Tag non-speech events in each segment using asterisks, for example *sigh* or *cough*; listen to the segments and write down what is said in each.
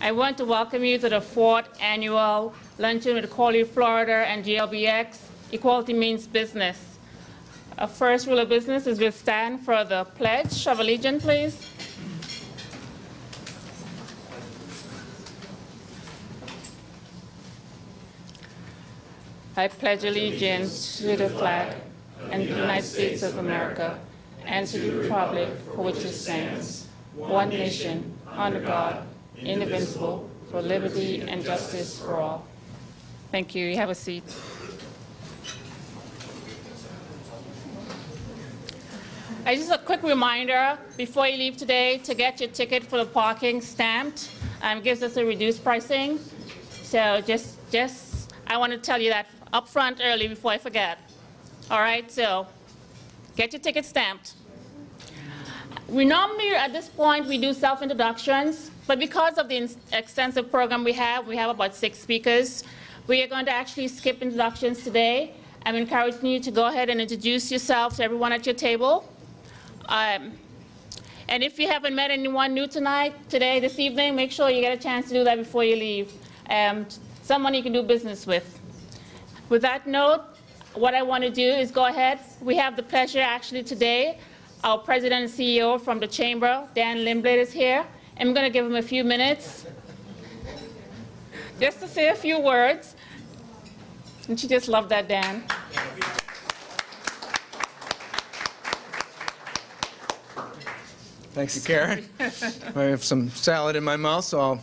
I want to welcome you to the fourth annual Luncheon with Equality Florida and GLBX. Equality means business. Our first rule of business is we'll stand for the pledge of allegiance, please. I pledge allegiance to the flag and the United States of America and to the republic for which it stands, one nation, under God, indivisible, for liberty and justice for all. Thank you. You have a seat. Uh, Just a quick reminder before you leave today to get your ticket for the parking stamped. Um, gives us a reduced pricing. So just, just, I want to tell you that up front early before I forget. All right, so get your ticket stamped. We normally, at this point, we do self-introductions, but because of the extensive program we have, we have about six speakers. We are going to actually skip introductions today. I'm encouraging you to go ahead and introduce yourself to everyone at your table. Um, And if you haven't met anyone new tonight, today, this evening, make sure you get a chance to do that before you leave. Um, Someone you can do business with. With that note, what I want to do is go ahead. We have the pleasure actually today, our president and CEO from the chamber, Dan Lindblade is here. I'm going to give him a few minutes just to say a few words. And she just loved that, Dan. Thank you, Karen. I have some salad in my mouth, so I'll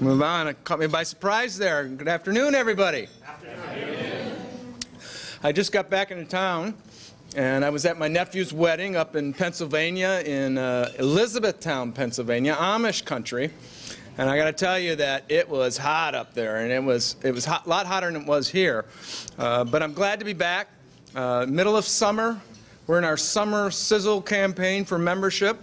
move on. It caught me by surprise there. Good afternoon, everybody. Afternoon. I just got back into town, and I was at my nephew's wedding up in Pennsylvania, in uh, Elizabethtown, Pennsylvania, Amish country. And I got to tell you that it was hot up there, and it was it was a lot hotter than it was here. Uh, but I'm glad to be back. Uh, middle of summer, we're in our summer sizzle campaign for membership.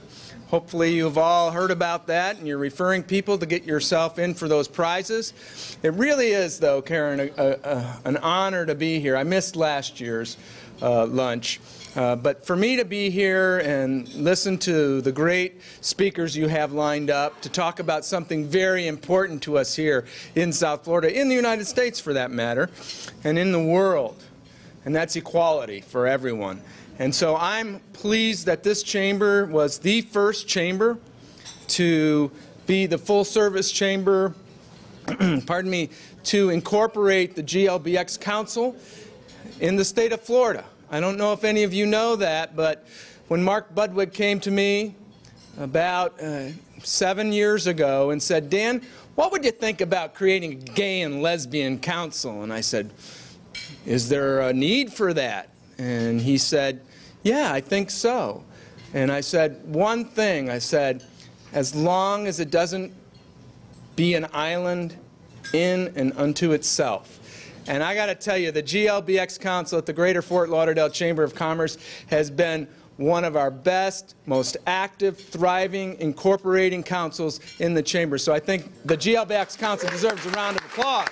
Hopefully, you've all heard about that, and you're referring people to get yourself in for those prizes. It really is, though, Karen, a, a, a, an honor to be here. I missed last year's uh, lunch. Uh, but for me to be here and listen to the great speakers you have lined up to talk about something very important to us here in South Florida, in the United States for that matter, and in the world, and that's equality for everyone. And so I'm pleased that this chamber was the first chamber to be the full service chamber, *clears throat* pardon me, to incorporate the GLBX Council in the state of Florida. I don't know if any of you know that, but when Mark Budwig came to me about uh, seven years ago and said, Dan, what would you think about creating a gay and lesbian council? And I said, is there a need for that? And he said, yeah, I think so. And I said, one thing, I said, as long as it doesn't be an island in and unto itself. And I got to tell you, the GLBX Council at the Greater Fort Lauderdale Chamber of Commerce has been one of our best, most active, thriving, incorporating councils in the chamber. So I think the GLBX Council deserves a round of applause.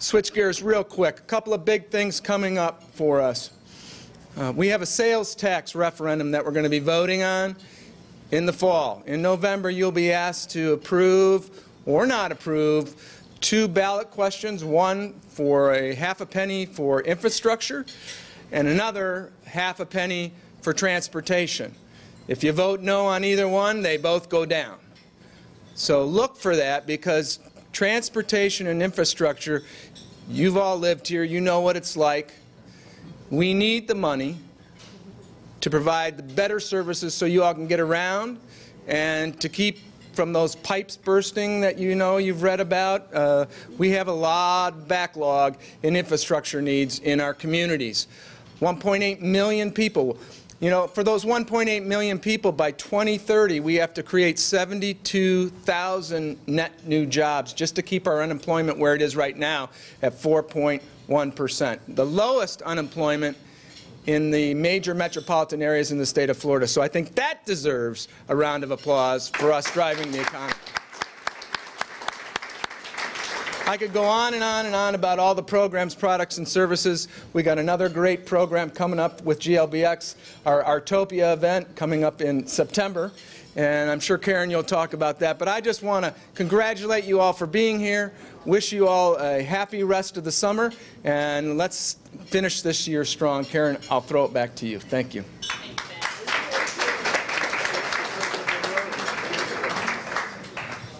Switch gears real quick. A couple of big things coming up for us. Uh, we have a sales tax referendum that we're going to be voting on in the fall. In November, you'll be asked to approve or not approve two ballot questions, one for a half a penny for infrastructure and another half a penny for transportation. If you vote no on either one, they both go down. So look for that because transportation and infrastructure, you've all lived here, you know what it's like. We need the money to provide better services so you all can get around and to keep from those pipes bursting that you know you've read about. Uh, we have a lot of backlog in infrastructure needs in our communities. 1.8 million people. You know, for those 1.8 million people, by 2030, we have to create 72,000 net new jobs just to keep our unemployment where it is right now at 4.1%. The lowest unemployment in the major metropolitan areas in the state of Florida. So I think that deserves a round of applause for us driving the economy. I could go on and on and on about all the programs, products, and services. We got another great program coming up with GLBX, our Artopia event coming up in September. And I'm sure Karen, you'll talk about that. But I just want to congratulate you all for being here. Wish you all a happy rest of the summer. And let's finish this year strong. Karen, I'll throw it back to you. Thank you.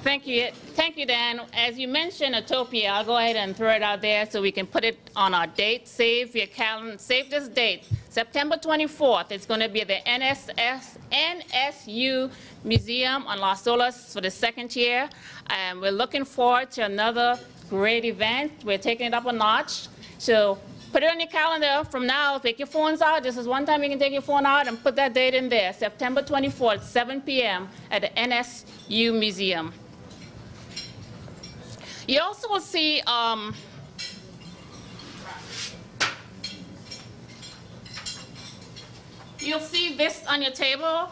Thank you. Thank you, Dan. As you mentioned Artopia, I'll go ahead and throw it out there so we can put it on our date. Save your calendar. Save this date. September 24th. It's going to be at the NSS, NSU Museum on Las Olas for the second year. And we're looking forward to another great event. We're taking it up a notch. So put it on your calendar from now. Take your phones out. This is one time you can take your phone out and put that date in there. September 24th, 7 p.m. at the NSU Museum. You also will see um, you'll see this on your table.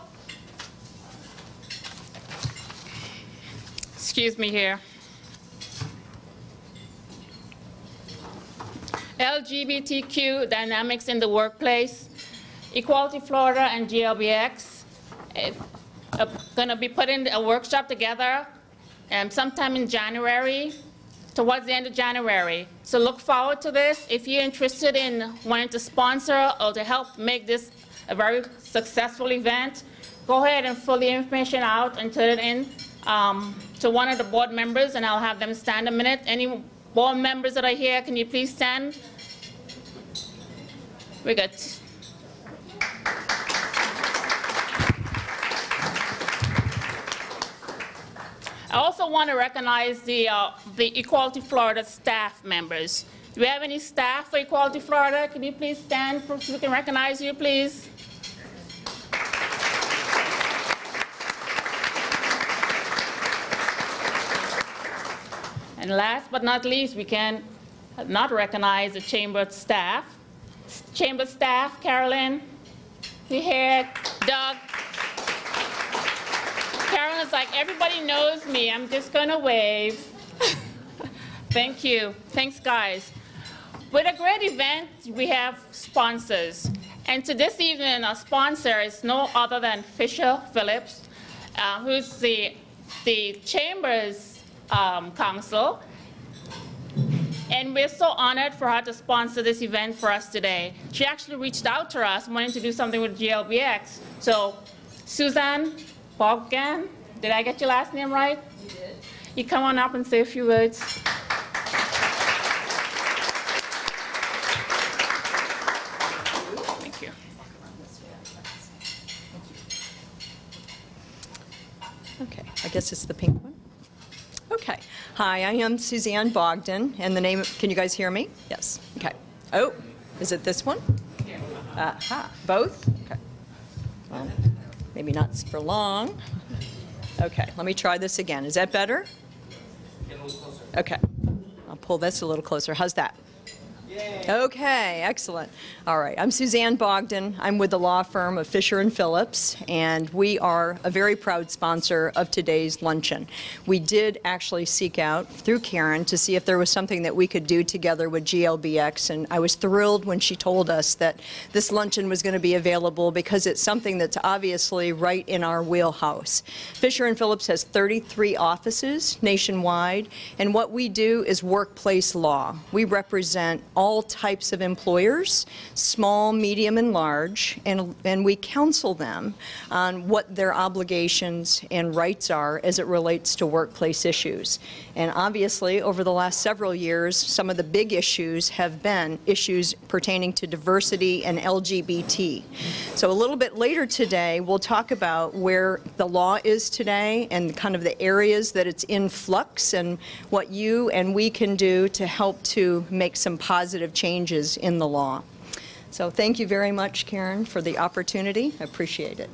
Excuse me here. LGBTQ dynamics in the workplace, Equality Florida and GLBX are going to be putting a workshop together um, sometime in January, towards the end of January. So look forward to this. If you're interested in wanting to sponsor or to help make this a very successful event, go ahead and fill the information out and turn it in um, to one of the board members, and I'll have them stand a minute. Any board members that are here, can you please stand? We got I also want to recognize the, uh, the Equality Florida staff members. Do we have any staff for Equality Florida? Can you please stand so we can recognize you, please? And last but not least, we can not recognize the Chamber staff. Chamber staff, Carolyn, you here, Doug, Carolyn is like, everybody knows me. I'm just going to wave. *laughs* Thank you. Thanks, guys. With a great event, we have sponsors. And to this evening, our sponsor is no other than Fisher Phillips, uh, who's the, the Chamber's um, counsel. And we're so honored for her to sponsor this event for us today. She actually reached out to us wanting to do something with GLBX. So, Suzanne, Bogdan, did I get your last name right? You did. You come on up and say a few words. Thank you. Okay, I guess it's the pink one. Okay. Hi, I am Suzanne Bogdan, and the name, can you guys hear me? Yes. Okay. Oh, is it this one? Aha, both? Okay. Well, maybe not for long. Okay, let me try this again. Is that better? Okay. I'll pull this a little closer. How's that? Okay, excellent. All right, I'm Suzanne Bogdan. I'm with the law firm of Fisher and Phillips, and we are a very proud sponsor of today's luncheon. We did actually seek out through Karen to see if there was something that we could do together with GLBX, and I was thrilled when she told us that this luncheon was going to be available because it's something that's obviously right in our wheelhouse. Fisher and Phillips has 33 offices nationwide, and what we do is workplace law. We represent all types of employers, small, medium, and large, and, and we counsel them on what their obligations and rights are as it relates to workplace issues. And obviously, over the last several years, some of the big issues have been issues pertaining to diversity and LGBT. So a little bit later today, we'll talk about where the law is today and kind of the areas that it's in flux and what you and we can do to help to make some positive changes in the law. So thank you very much, Karen, for the opportunity. I appreciate it.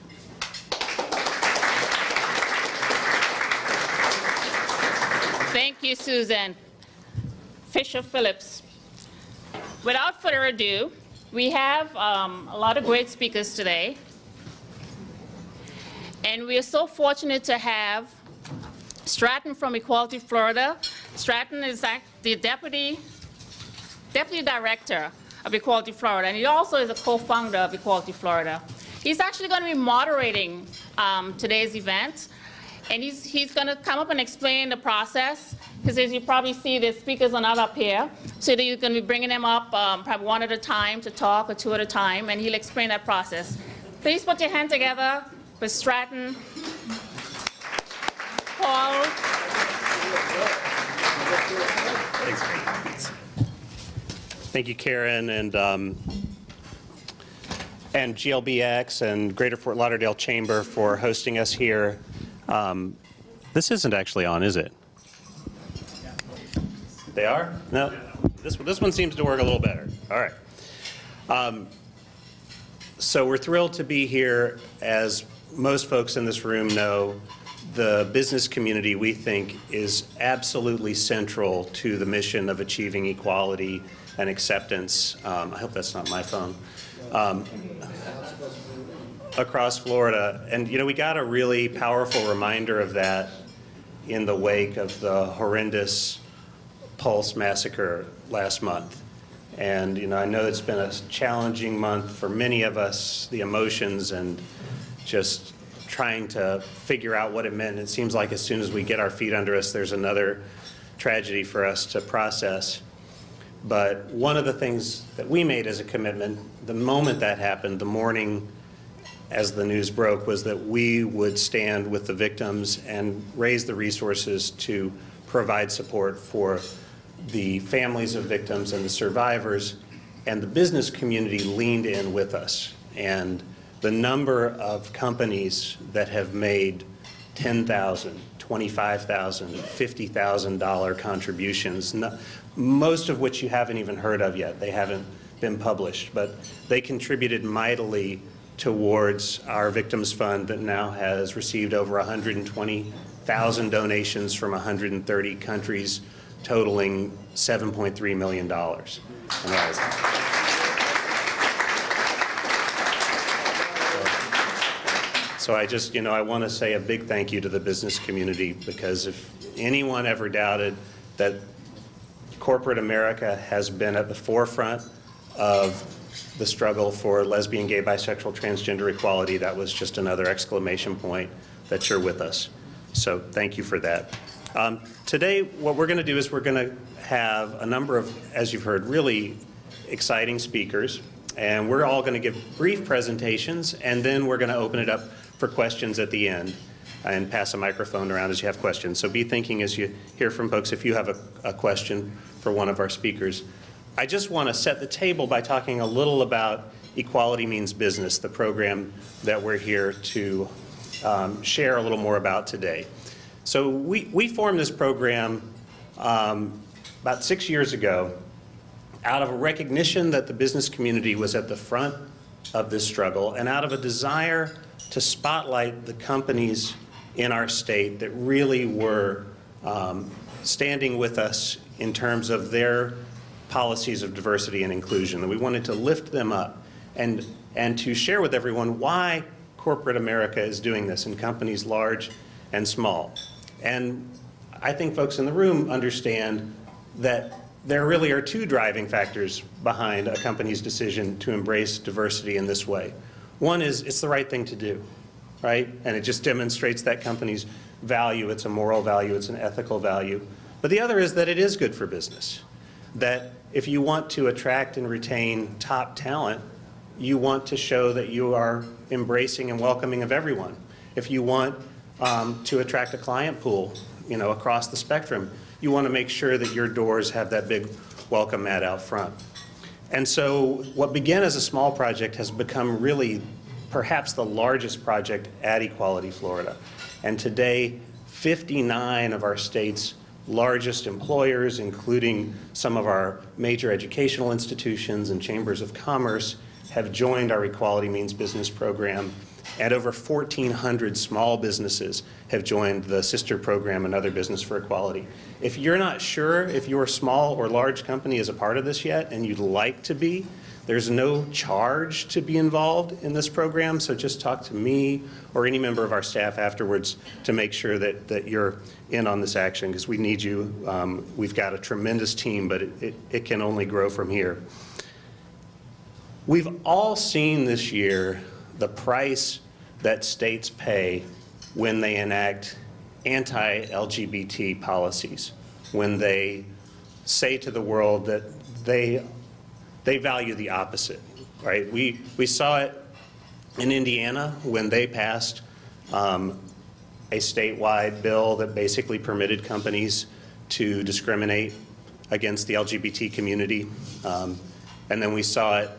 Thank you, Susan. Fisher Phillips. Without further ado, we have um, a lot of great speakers today. And we are so fortunate to have Stratton from Equality Florida, Stratton is the deputy, deputy director of Equality Florida, and he also is a co-founder of Equality Florida. He's actually going to be moderating um, today's event, and he's, he's going to come up and explain the process, because as you probably see, the speakers are not up here, so he's going to be bringing them up um, probably one at a time to talk, or two at a time, and he'll explain that process. Please put your hand together for Stratton, Paul, Thanks. Thank you, Karen, and, um, and GLBX and Greater Fort Lauderdale Chamber for hosting us here. Um, This isn't actually on, is it? They are? No? This, this one seems to work a little better. All right. Um, So we're thrilled to be here. As most folks in this room know, the business community, we think, is absolutely central to the mission of achieving equality and acceptance. Um, I hope that's not my phone. Um, across Florida. And, you know, we got a really powerful reminder of that in the wake of the horrendous Pulse massacre last month. And, you know, I know it's been a challenging month for many of us, the emotions and just trying to figure out what it meant. It seems like as soon as we get our feet under us, there's another tragedy for us to process. But one of the things that we made as a commitment, the moment that happened, the morning as the news broke, was that we would stand with the victims and raise the resources to provide support for the families of victims and the survivors. And the business community leaned in with us. And the number of companies that have made $10,000, $25,000, $50,000 contributions, most of which you haven't even heard of yet. They haven't been published, but they contributed mightily towards our Victims Fund that now has received over 120,000 donations from 130 countries, totaling $7.3 million. So I just, you know, I want to say a big thank you to the business community because if anyone ever doubted that corporate America has been at the forefront of the struggle for lesbian, gay, bisexual, transgender equality, that was just another exclamation point that you're with us. So thank you for that. Um, Today, what we're going to do is we're going to have a number of, as you've heard, really exciting speakers, and we're all going to give brief presentations, and then we're going to open it up for questions at the end and pass a microphone around as you have questions. So be thinking as you hear from folks if you have a, a question for one of our speakers. I just want to set the table by talking a little about Equality Means Business, the program that we're here to um, share a little more about today. So we, we formed this program um, about six years ago out of a recognition that the business community was at the front of this struggle and out of a desire to spotlight the companies in our state that really were um, standing with us in terms of their policies of diversity and inclusion. And we wanted to lift them up and, and to share with everyone why corporate America is doing this in companies large and small. And I think folks in the room understand that there really are two driving factors behind a company's decision to embrace diversity in this way. One is it's the right thing to do, right? And it just demonstrates that company's value. It's a moral value, it's an ethical value. But the other is that it is good for business. That if you want to attract and retain top talent, you want to show that you are embracing and welcoming of everyone. If you want um, to attract a client pool, you know, across the spectrum, you want to make sure that your doors have that big welcome mat out front. And so what began as a small project has become really perhaps the largest project at Equality Florida. And today, 59 of our state's largest employers, including some of our major educational institutions and chambers of commerce, have joined our Equality Means Business program. And over 1,400 small businesses have joined the sister program, Another Business for Equality. If you're not sure if your small or large company is a part of this yet and you'd like to be, There's no charge to be involved in this program, so just talk to me or any member of our staff afterwards to make sure that, that you're in on this action, because we need you. Um, We've got a tremendous team, but it, it- it can only grow from here. We've all seen this year the price that states pay when they enact anti-LGBT policies, when they say to the world that they, they value the opposite, right? We, we saw it in Indiana when they passed um, a statewide bill that basically permitted companies to discriminate against the LGBT community. Um, And then we saw it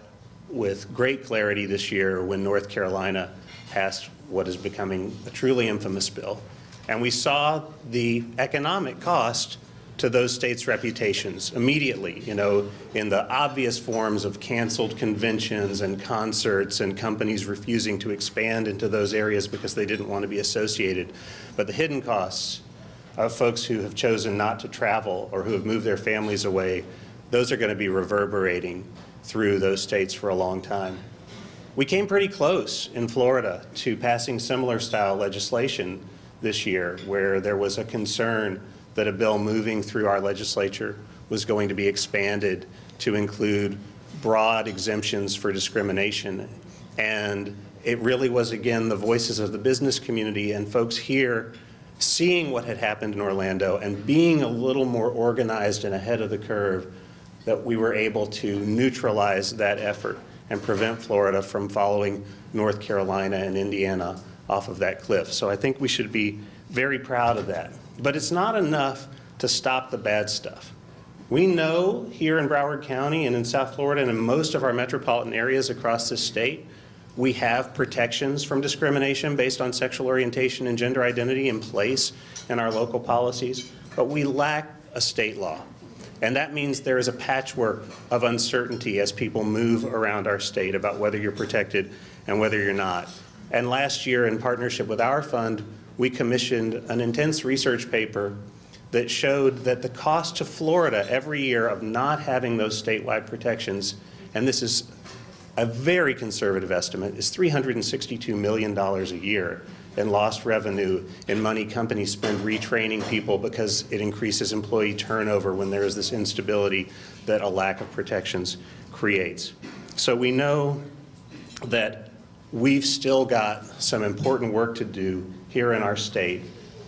with great clarity this year when North Carolina passed what is becoming a truly infamous bill. And we saw the economic cost to those states' reputations immediately, you know, in the obvious forms of canceled conventions and concerts and companies refusing to expand into those areas because they didn't want to be associated. But the hidden costs of folks who have chosen not to travel or who have moved their families away, those are going to be reverberating through those states for a long time. We came pretty close in Florida to passing similar style legislation this year, where there was a concern that a bill moving through our legislature was going to be expanded to include broad exemptions for discrimination. And it really was, again, the voices of the business community and folks here seeing what had happened in Orlando and being a little more organized and ahead of the curve that we were able to neutralize that effort and prevent Florida from following North Carolina and Indiana off of that cliff. So I think we should be very proud of that. But it's not enough to stop the bad stuff. We know here in Broward County and in South Florida and in most of our metropolitan areas across this state, we have protections from discrimination based on sexual orientation and gender identity in place in our local policies, but we lack a state law. And that means there is a patchwork of uncertainty as people move around our state about whether you're protected and whether you're not. And last year, in partnership with our fund, we commissioned an intense research paper that showed that the cost to Florida every year of not having those statewide protections, and this is a very conservative estimate, is $362 million a year in lost revenue in money companies spend retraining people because it increases employee turnover when there is this instability that a lack of protections creates. So we know that we've still got some important work to do here in our state,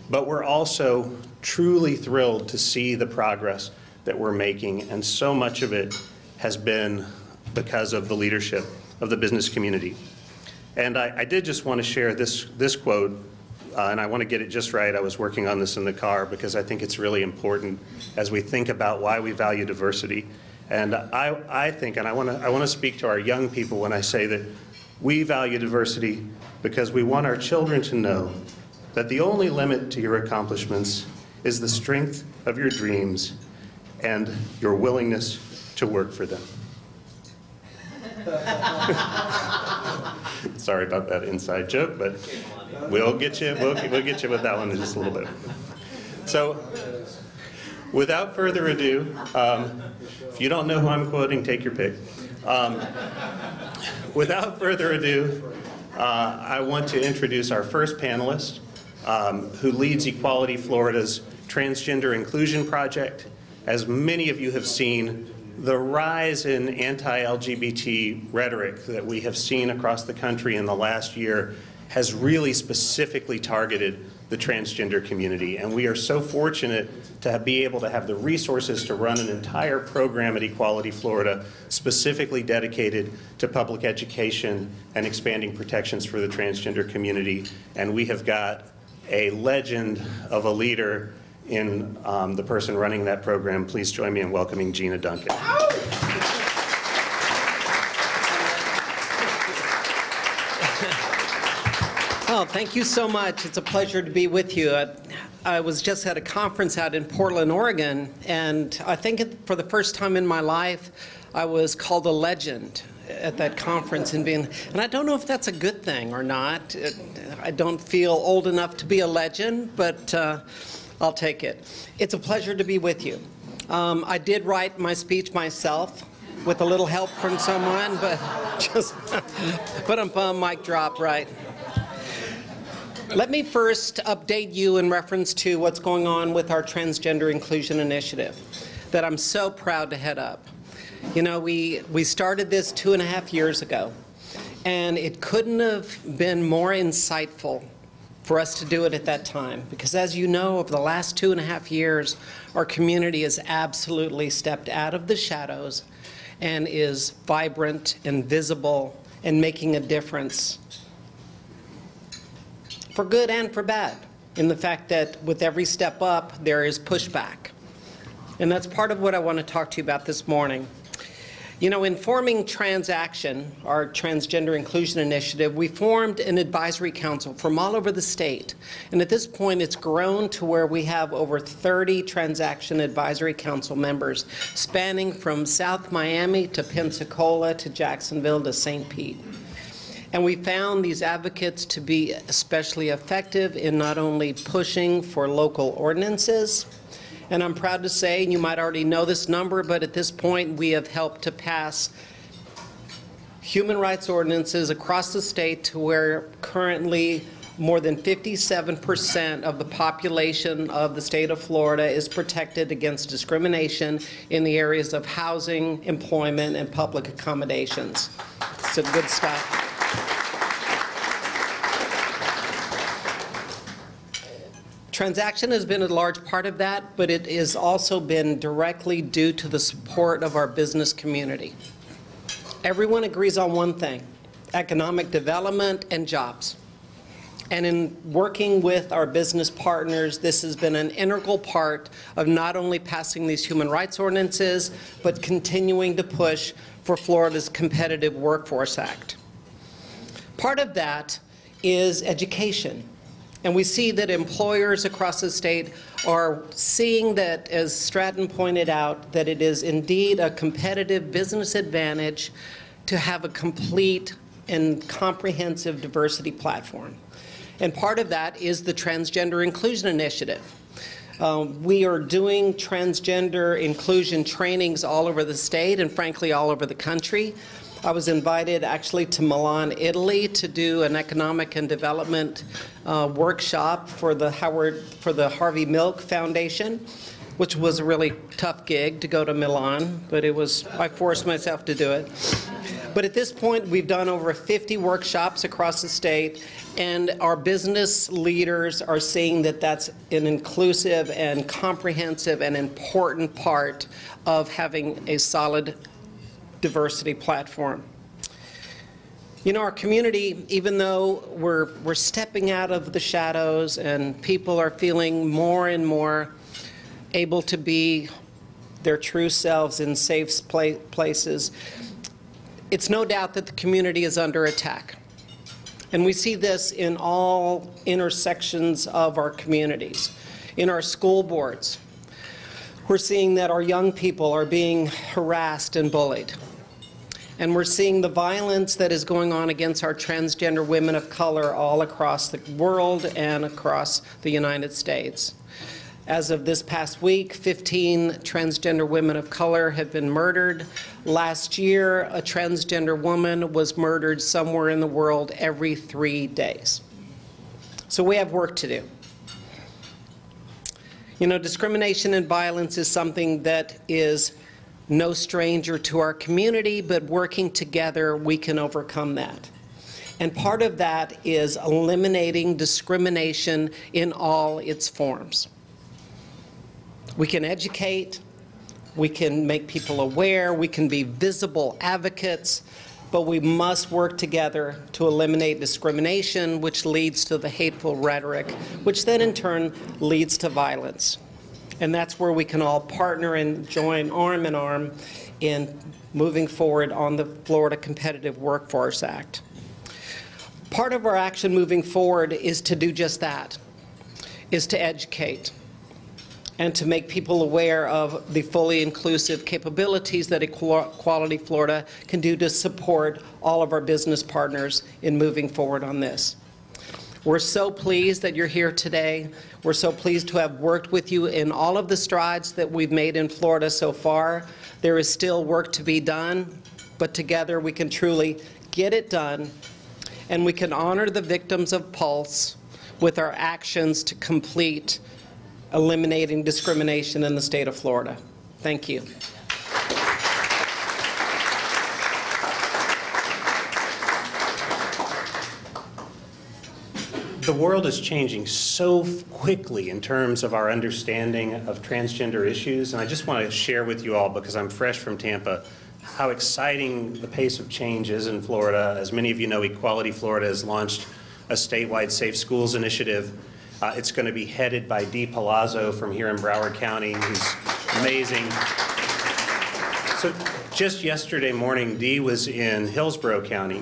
but we're also truly thrilled to see the progress that we're making, and so much of it has been because of the leadership of the business community. And I, I did just want to share this, this quote, uh, and I want to get it just right. I was working on this in the car because I think it's really important as we think about why we value diversity. And I, I think, and I want to, I want to speak to our young people when I say that we value diversity because we want our children to know that the only limit to your accomplishments is the strength of your dreams and your willingness to work for them. *laughs* Sorry about that inside joke, but we'll get you, we'll, we'll get you with that one in just a little bit. So, without further ado, um, if you don't know who I'm quoting, take your pick. Um, without further ado, uh, I want to introduce our first panelist, um, who leads Equality Florida's Transgender Inclusion Project. As many of you have seen, the rise in anti-LGBT rhetoric that we have seen across the country in the last year has really specifically targeted the transgender community. And we are so fortunate to be able to have the resources to run an entire program at Equality Florida specifically dedicated to public education and expanding protections for the transgender community. And we have got a legend of a leader in um, the person running that program. Please join me in welcoming Gina Duncan. Oh, thank you so much. It's a pleasure to be with you. I, I was just at a conference out in Portland, Oregon, and I think for the first time in my life, I was called a legend at that conference and being, and I don't know if that's a good thing or not. It- I don't feel old enough to be a legend, but uh, I'll take it. It's a pleasure to be with you. Um, I did write my speech myself. with a little help from someone, but *laughs* just, but I'm mic drop, right? Let me first update you in reference to what's going on with our Transgender Inclusion Initiative that I'm so proud to head up. You know, we, we started this two and a half years ago, and it couldn't have been more insightful for us to do it at that time. Because as you know, over the last two and a half years, our community has absolutely stepped out of the shadows and is vibrant and visible and making a difference for good and for bad, in the fact that with every step up, there is pushback. And that's part of what I want to talk to you about this morning. You know, in forming Transaction, our Transgender Inclusion Initiative, we formed an advisory council from all over the state. And at this point, it's grown to where we have over 30 Transaction Advisory Council members, spanning from South Miami to Pensacola to Jacksonville to St. Pete. And we found these advocates to be especially effective in not only pushing for local ordinances, and I'm proud to say, and you might already know this number, but at this point, we have helped to pass human rights ordinances across the state to where currently more than 57% of the population of the state of Florida is protected against discrimination in the areas of housing, employment, and public accommodations. So good stuff. Transaction has been a large part of that, but it has also been directly due to the support of our business community. Everyone agrees on one thing, economic development and jobs. And in working with our business partners, this has been an integral part of not only passing these human rights ordinances, but continuing to push for Florida's Competitive Workforce Act. Part of that is education. And we see that employers across the state are seeing that, as Stratton pointed out, that it is indeed a competitive business advantage to have a complete and comprehensive diversity platform. And part of that is the Transgender Inclusion Initiative. Um, we are doing transgender inclusion trainings all over the state and frankly all over the country. I was invited actually to Milan, Italy to do an economic and development uh, workshop for the Howard for the Harvey Milk Foundation, which was a really tough gig to go to Milan, but it was I forced myself to do it. But at this point, we've done over 50 workshops across the state, and our business leaders are seeing that that's an inclusive and comprehensive and important part of having a solid diversity platform. You know, our community, even though we're, we're stepping out of the shadows and people are feeling more and more able to be their true selves in safe places, it's no doubt that the community is under attack. And we see this in all intersections of our communities, in our school boards. We're seeing that our young people are being harassed and bullied. And we're seeing the violence that is going on against our transgender women of color all across the world and across the United States. As of this past week, 15 transgender women of color have been murdered. Last year, a transgender woman was murdered somewhere in the world every three days. So we have work to do. You know, discrimination and violence is something that is no stranger to our community, but working together, we can overcome that. And part of that is eliminating discrimination in all its forms. We can educate, we can make people aware, we can be visible advocates, but we must work together to eliminate discrimination, which leads to the hateful rhetoric, which then in turn leads to violence. And that's where we can all partner and join arm in arm in moving forward on the Florida Competitive Workforce Act. Part of our action moving forward is to do just that, is to educate and to make people aware of the fully inclusive capabilities that Equality Florida can do to support all of our business partners in moving forward on this. We're so pleased that you're here today. We're so pleased to have worked with you in all of the strides that we've made in Florida so far. There is still work to be done, but together we can truly get it done, and we can honor the victims of Pulse with our actions to complete eliminating discrimination in the state of Florida. Thank you. The world is changing so quickly in terms of our understanding of transgender issues, and I just want to share with you all, because I'm fresh from Tampa, how exciting the pace of change is in Florida. As many of you know, Equality Florida has launched a statewide Safe Schools initiative. Uh, It's going to be headed by Dee Palazzo from here in Broward County, who's amazing. So just yesterday morning, Dee was in Hillsborough County,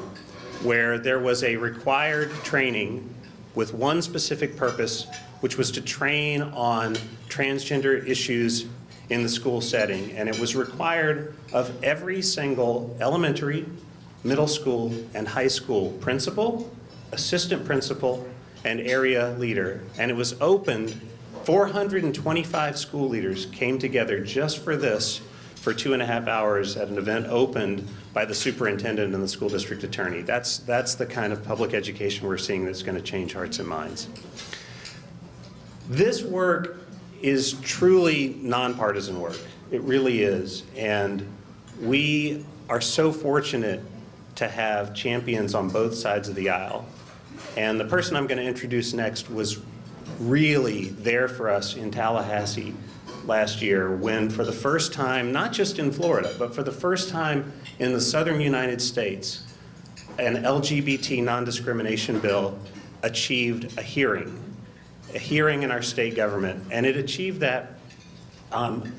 where there was a required training with one specific purpose, which was to train on transgender issues in the school setting. And it was required of every single elementary, middle school, and high school principal, assistant principal, and area leader. And it was opened, 425 school leaders came together just for this for two and a half hours at an event opened by the superintendent and the school district attorney. That's, that's the kind of public education we're seeing that's going to change hearts and minds. This work is truly nonpartisan work. It really is. And we are so fortunate to have champions on both sides of the aisle. And the person I'm going to introduce next was really there for us in Tallahassee last year when, for the first time, not just in Florida, but for the first time in the southern United States, an LGBT non-discrimination bill achieved a hearing, a hearing in our state government. And it achieved that um,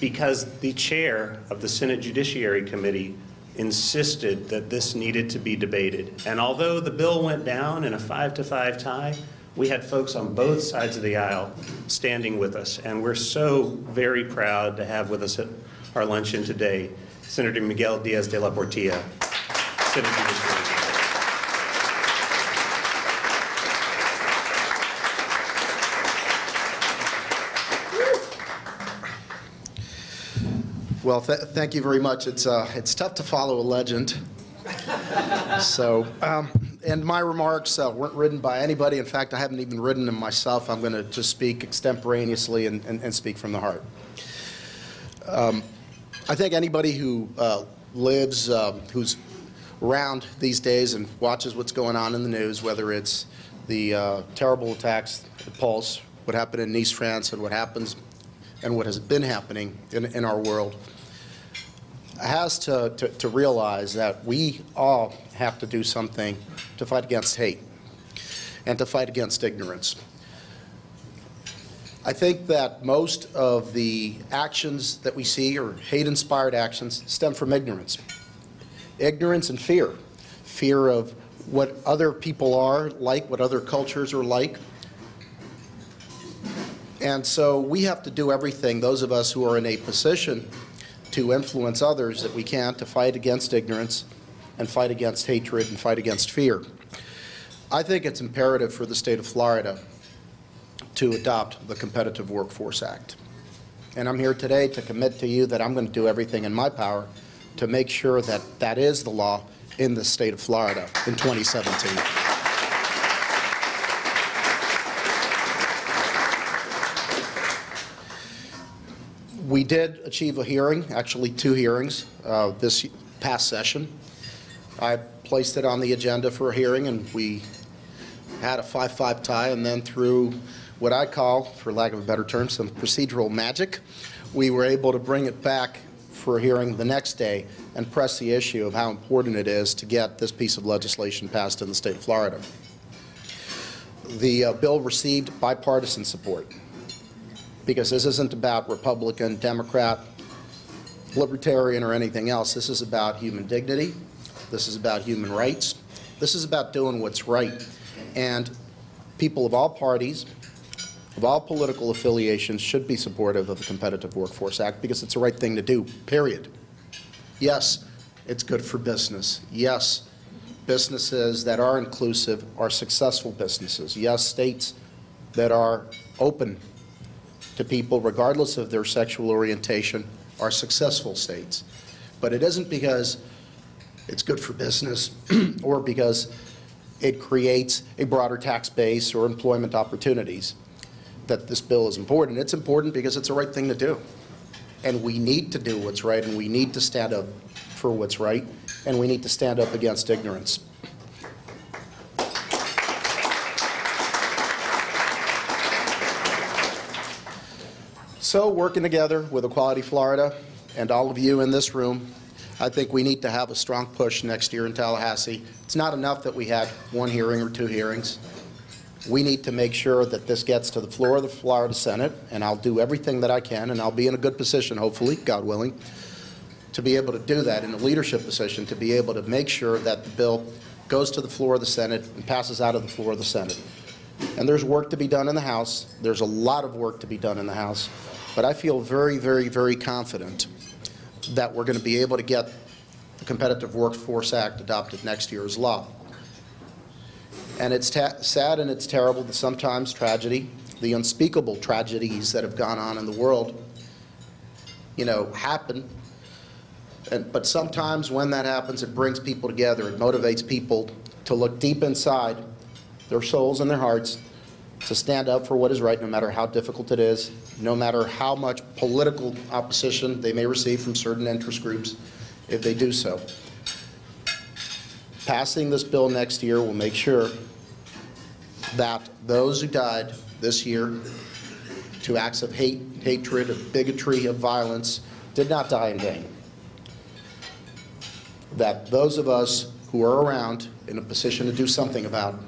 because the chair of the Senate Judiciary Committee insisted that this needed to be debated. And although the bill went down in a five to five tie, we had folks on both sides of the aisle standing with us. And we're so very proud to have with us at our luncheon today Senator Miguel Diaz de la Portilla, Senate Judiciary. Well, th- thank you very much. It's, uh, it's tough to follow a legend. so, um, and my remarks uh, weren't written by anybody. In fact, I haven't even written them myself. I'm going to just speak extemporaneously and, and, and speak from the heart. Um, I think anybody who uh, lives, um, who's around these days and watches what's going on in the news, whether it's the uh, terrible attacks at Pulse, what happened in Nice, France, and what happens and what has been happening in, in our world, has to, to, to realize that we all have to do something to fight against hate and to fight against ignorance. I think that most of the actions that we see, or hate-inspired actions, stem from ignorance. Ignorance and fear. Fear of what other people are like, what other cultures are like. And so we have to do everything, those of us who are in a position to influence others that we can to fight against ignorance and fight against hatred and fight against fear. I think it's imperative for the state of Florida to adopt the Competitive Workforce Act. And I'm here today to commit to you that I'm going to do everything in my power to make sure that that is the law in the state of Florida in 2017. We did achieve a hearing, actually two hearings, uh, this past session. I placed it on the agenda for a hearing, and we had a 5-5 tie, and then through what I call, for lack of a better term, some procedural magic, we were able to bring it back for a hearing the next day and press the issue of how important it is to get this piece of legislation passed in the state of Florida. The uh, bill received bipartisan support because this isn't about Republican, Democrat, Libertarian, or anything else. This is about human dignity. This is about human rights. This is about doing what's right. And people of all parties, of all political affiliations, should be supportive of the Competitive Workforce Act because it's the right thing to do, period. Yes, it's good for business. Yes, businesses that are inclusive are successful businesses. Yes, states that are open to people regardless of their sexual orientation are successful states. But it isn't because it's good for business *clears throat* or because it creates a broader tax base or employment opportunities that this bill is important. It's important because it's the right thing to do. And we need to do what's right, and we need to stand up for what's right, and we need to stand up against ignorance. So, working together with Equality Florida and all of you in this room, I think we need to have a strong push next year in Tallahassee. It's not enough that we had one hearing or two hearings. We need to make sure that this gets to the floor of the Florida Senate, and I'll do everything that I can, and I'll be in a good position, hopefully, God willing, to be able to do that, in a leadership position, to be able to make sure that the bill goes to the floor of the Senate and passes out of the floor of the Senate. And there's work to be done in the House. There's a lot of work to be done in the House. But I feel very, very, very confident that we're going to be able to get the Competitive Workforce Act adopted next year as law. And it's sad and it's terrible that sometimes tragedy, the unspeakable tragedies that have gone on in the world, you know, happen. And, but sometimes when that happens, it brings people together. It motivates people to look deep inside their souls and their hearts to stand up for what is right, no matter how difficult it is, no matter how much political opposition they may receive from certain interest groups, if they do so. Passing this bill next year will make sure that those who died this year to acts of hate, hatred, of bigotry, of violence, did not die in vain. That those of us who are around in a position to do something about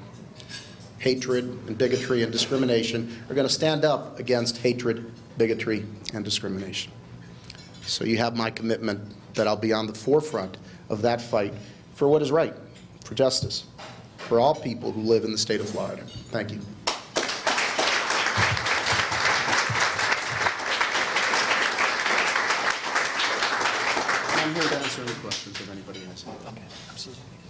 hatred and bigotry and discrimination are going to stand up against hatred, bigotry, and discrimination. So you have my commitment that I'll be on the forefront of that fight for what is right, for justice, for all people who live in the state of Florida. Thank you. I'm here to answer any questions if anybody has any. Okay, absolutely.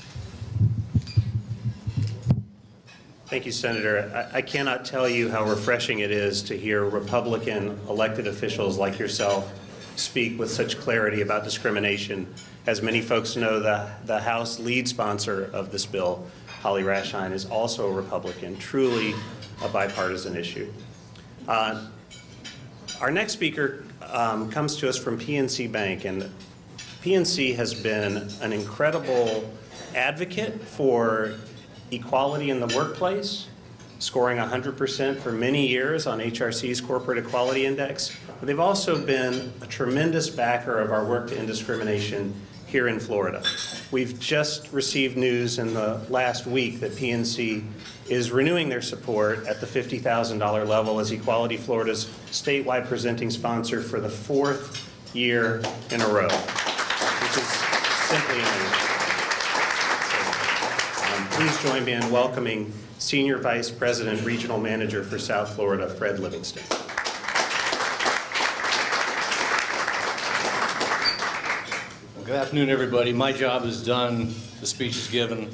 Thank you, Senator. I I cannot tell you how refreshing it is to hear Republican elected officials like yourself speak with such clarity about discrimination. As many folks know, the, the House lead sponsor of this bill, Holly Raschein, is also a Republican, truly a bipartisan issue. Uh, Our next speaker um, comes to us from PNC Bank, and PNC has been an incredible advocate for equality in the workplace, scoring 100% for many years on HRC's Corporate Equality Index. But they've also been a tremendous backer of our work to end discrimination here in Florida. We've just received news in the last week that PNC is renewing their support at the $50,000 level as Equality Florida's statewide presenting sponsor for the fourth year in a row, which is simply amazing. Please join me in welcoming Senior Vice President, Regional Manager for South Florida, Fred Livingston. Good afternoon, everybody. My job is done, the speech is given,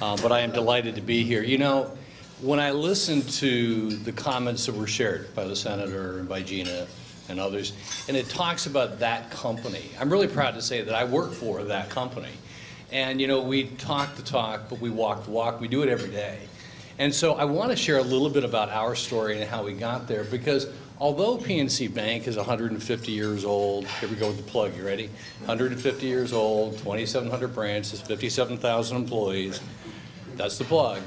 uh, but I am delighted to be here. You know, when I listened to the comments that were shared by the senator and by Gina and others, and it talks about that company, I'm really proud to say that I work for that company. And, you know, we talk the talk, but we walk the walk. We do it every day. And so I want to share a little bit about our story and how we got there because although PNC Bank is 150 years old, here we go with the plug, you ready? 150 years old, 2,700 branches, 57,000 employees, that's the plug.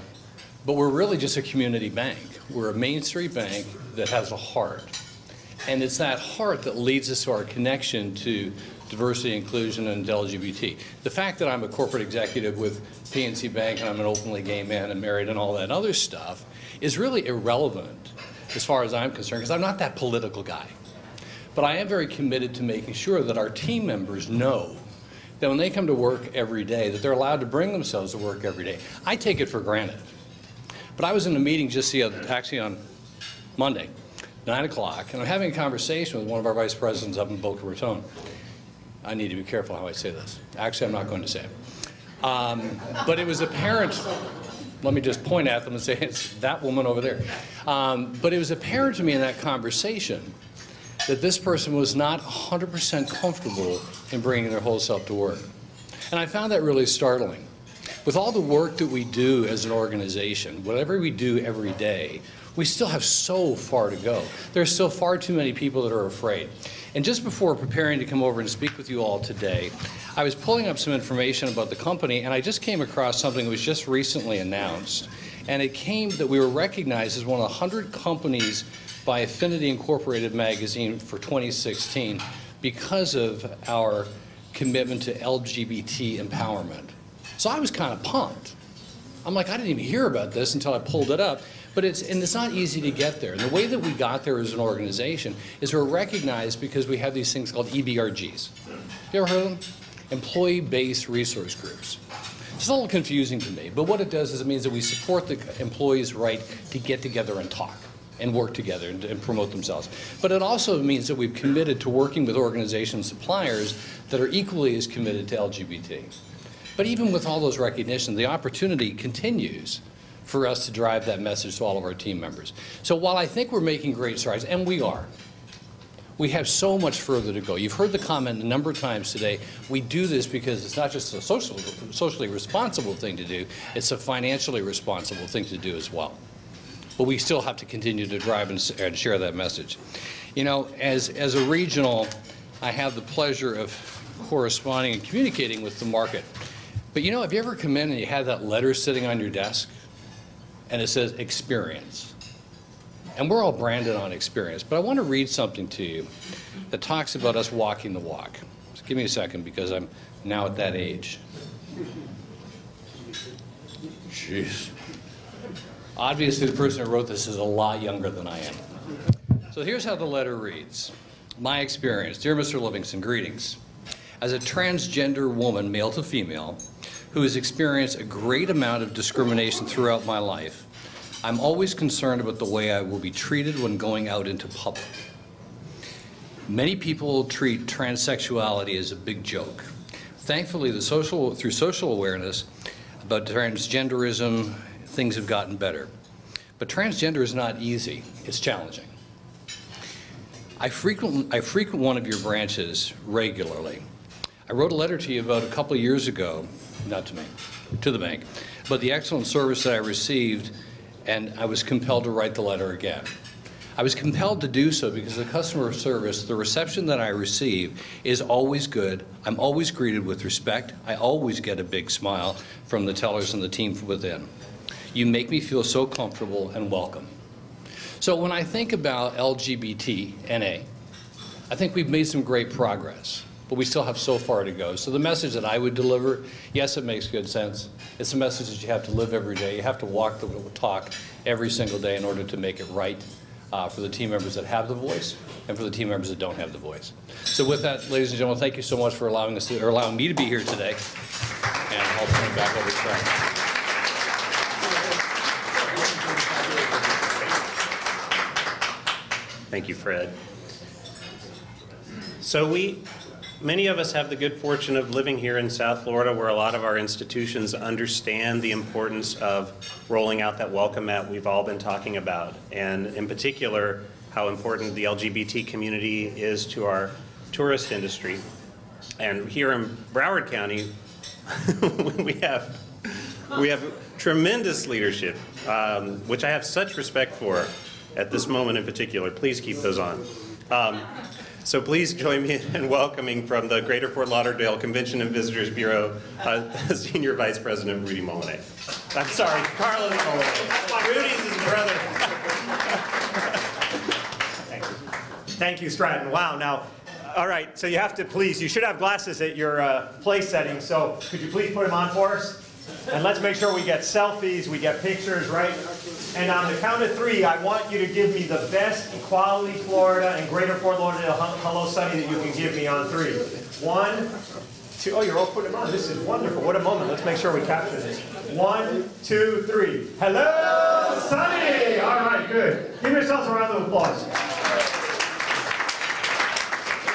But we're really just a community bank. We're a Main Street bank that has a heart. And it's that heart that leads us to our connection to diversity, inclusion, and LGBT. The fact that I'm a corporate executive with PNC Bank and I'm an openly gay man and married and all that other stuff is really irrelevant as far as I'm concerned, because I'm not that political guy. But I am very committed to making sure that our team members know that when they come to work every day, that they're allowed to bring themselves to work every day. I take it for granted. But I was in a meeting just the other, actually on Monday, 9 o'clock, and I'm having a conversation with one of our vice presidents up in Boca Raton. I need to be careful how I say this. Actually, I'm not going to say it. Um, But it was apparent, let me just point at them and say, it's that woman over there. Um, But it was apparent to me in that conversation that this person was not 100% comfortable in bringing their whole self to work. And I found that really startling. With all the work that we do as an organization, whatever we do every day, we still have so far to go. There's still far too many people that are afraid. And just before preparing to come over and speak with you all today, I was pulling up some information about the company, and I just came across something that was just recently announced. And it came that we were recognized as one of the 100 companies by Affinity Incorporated magazine for 2016 because of our commitment to LGBT empowerment. So I was kind of pumped. I'm like, I didn't even hear about this until I pulled it up. But it's, and it's not easy to get there. And the way that we got there as an organization is we're recognized because we have these things called EBRGs. You ever heard of them? Employee-based resource groups. It's a little confusing to me, but what it does is it means that we support the employee's right to get together and talk and work together and, and promote themselves. But it also means that we've committed to working with organizations, suppliers that are equally as committed to LGBT. But even with all those recognitions, the opportunity continues for us to drive that message to all of our team members. So while I think we're making great strides, and we are, we have so much further to go. You've heard the comment a number of times today. We do this because it's not just a social, socially responsible thing to do, it's a financially responsible thing to do as well. But we still have to continue to drive and, and share that message. You know, as, as a regional, I have the pleasure of corresponding and communicating with the market. But you know, have you ever come in and you had that letter sitting on your desk and it says experience? And we're all branded on experience, but I want to read something to you that talks about us walking the walk. Just give me a second because I'm now at that age. Jeez. Obviously, the person who wrote this is a lot younger than I am. So here's how the letter reads My experience. Dear Mr. Livingston, greetings. As a transgender woman, male to female, who has experienced a great amount of discrimination throughout my life, I'm always concerned about the way I will be treated when going out into public. Many people treat transsexuality as a big joke. Thankfully, the social, through social awareness about transgenderism, things have gotten better. But transgender is not easy, it's challenging. I frequent, I frequent one of your branches regularly. I wrote a letter to you about a couple years ago, not to me, to the bank, But the excellent service that I received, and I was compelled to write the letter again. I was compelled to do so because the customer service, the reception that I receive is always good. I'm always greeted with respect. I always get a big smile from the tellers and the team within. You make me feel so comfortable and welcome. So when I think about LGBTNA, I think we've made some great progress, but we still have so far to go. So the message that I would deliver, yes, it makes good sense. It's a message that you have to live every day. You have to walk the talk every single day in order to make it right uh, for the team members that have the voice and for the team members that don't have the voice. So with that, ladies and gentlemen, thank you so much for allowing us to, or allowing me to be here today. And I'll turn it back over to Frank. Thank you, Fred. So we, many of us have the good fortune of living here in South Florida where a lot of our institutions understand the importance of rolling out that welcome mat we've all been talking about. And in particular, how important the LGBT community is to our tourist industry. And here in Broward County, *laughs* we have we have tremendous leadership, um, which I have such respect for at this moment in particular. Please keep those on. Um, so please join me in welcoming from the Greater Fort Lauderdale Convention and Visitors Bureau, uh, *laughs* Senior Vice President Rudy Molinet. I'm sorry, Carlos Molinet. Rudy's his brother. Thank you, Thank you, Stratton. Wow, now, all right, so you have to please, you should have glasses at your uh, place setting, so could you please put them on for us? And let's make sure we get selfies, we get pictures, right? And on the count of three, I want you to give me the best Equality Florida and Greater Fort Lauderdale Hello Sunny that you can give me on three. One, two, oh, you're all putting them on. This is wonderful. What a moment. Let's make sure we capture this. One, two, three. Hello, Sunny! All right, good. Give yourselves a round of applause.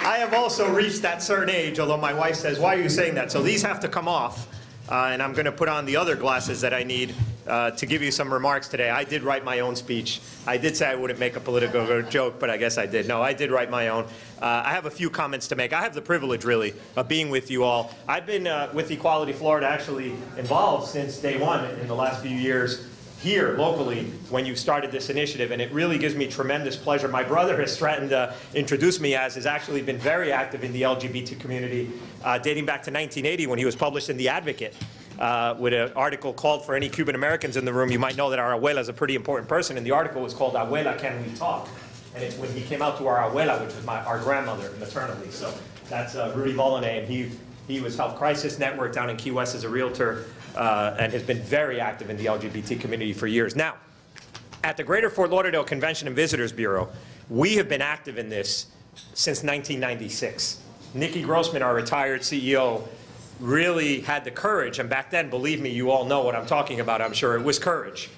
I have also reached that certain age, although my wife says, why are you saying that? So these have to come off. uh, and I'm going to put on the other glasses that I need uh, to give you some remarks today. I did write my own speech. I did say I wouldn't make a political joke, but I guess I did. No, I did write my own. Uh, I have a few comments to make. I have the privilege, really, of being with you all. I've been uh, with Equality Florida actually involved since day one in the last few years here locally when you started this initiative, and it really gives me tremendous pleasure. My brother, as threatened to introduce me as, has actually been very active in the LGBT community uh, dating back to 1980 when he was published in The Advocate. Uh, with an article called for any Cuban Americans in the room, you might know that our abuela is a pretty important person, and the article was called Abuela, Can We Talk? And it's when he came out to our abuela, which was my, our grandmother maternally. So that's uh, Rudy Molinet, and he, he was Health Crisis Network down in Key West as a realtor uh, and has been very active in the LGBT community for years. Now, at the Greater Fort Lauderdale Convention and Visitors Bureau, we have been active in this since 1996. Nikki Grossman, our retired CEO, really had the courage, and back then, believe me, you all know what I'm talking about, I'm sure, it was courage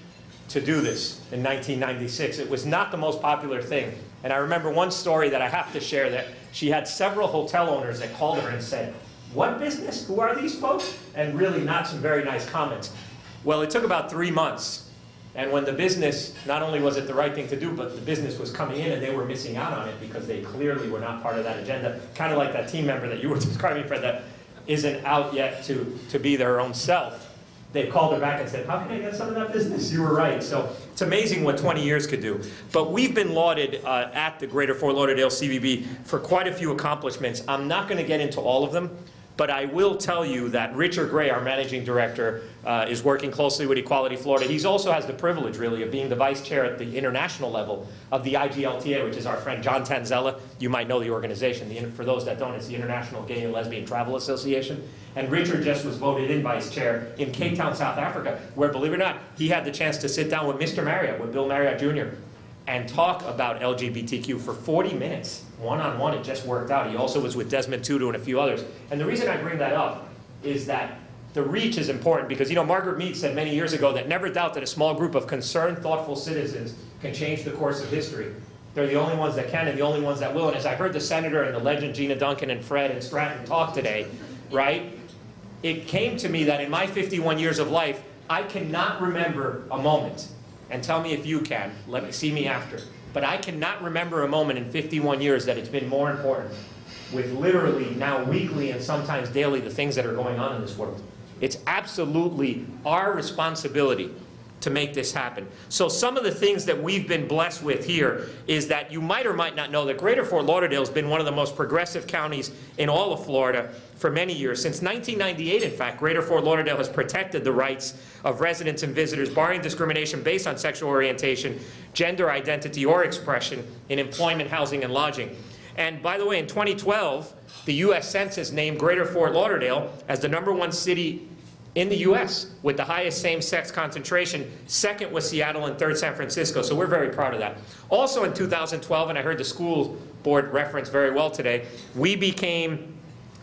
to do this in 1996. It was not the most popular thing. And I remember one story that I have to share that she had several hotel owners that called her and said, what business? Who are these folks? And really not some very nice comments. Well, it took about three months. And when the business, not only was it the right thing to do, but the business was coming in and they were missing out on it because they clearly were not part of that agenda. Kind of like that team member that you were *laughs* describing, Fred, that isn't out yet to, to be their own self. They called her back and said, how can I get some of that business? You were right. So it's amazing what 20 years could do. But we've been lauded uh, at the Greater Fort Lauderdale CVB for quite a few accomplishments. I'm not going to get into all of them. But I will tell you that Richard Gray, our managing director, uh, is working closely with Equality Florida. He also has the privilege, really, of being the vice chair at the international level of the IGLTA, which is our friend John Tanzella. You might know the organization. The, for those that don't, it's the International Gay and Lesbian Travel Association. And Richard just was voted in vice chair in Cape Town, South Africa, where, believe it or not, he had the chance to sit down with Mr. Marriott, with Bill Marriott Jr., and talk about LGBTQ for 40 minutes. One-on-one, it just worked out. He also was with Desmond Tutu and a few others. And the reason I bring that up is that the reach is important because, you know, Margaret Mead said many years ago that never doubt that a small group of concerned, thoughtful citizens can change the course of history. They're the only ones that can and the only ones that will. And as I heard the senator and the legend Gina Duncan and Fred and Stratton talk today, right, it came to me that in my 51 years of life, I cannot remember a moment and tell me if you can. Let me see me after. But I cannot remember a moment in 51 years that it's been more important with literally now weekly and sometimes daily the things that are going on in this world. It's absolutely our responsibility to make this happen. So some of the things that we've been blessed with here is that you might or might not know that Greater Fort Lauderdale has been one of the most progressive counties in all of Florida for many years. Since 1998, in fact, Greater Fort Lauderdale has protected the rights of residents and visitors, barring discrimination based on sexual orientation, gender identity, or expression in employment, housing, and lodging. And by the way, in 2012, the U.S. Census named Greater Fort Lauderdale as the number one city in the U.S. with the highest same-sex concentration. Second was Seattle and third San Francisco. So we're very proud of that. Also in 2012, and I heard the school board reference very well today, we became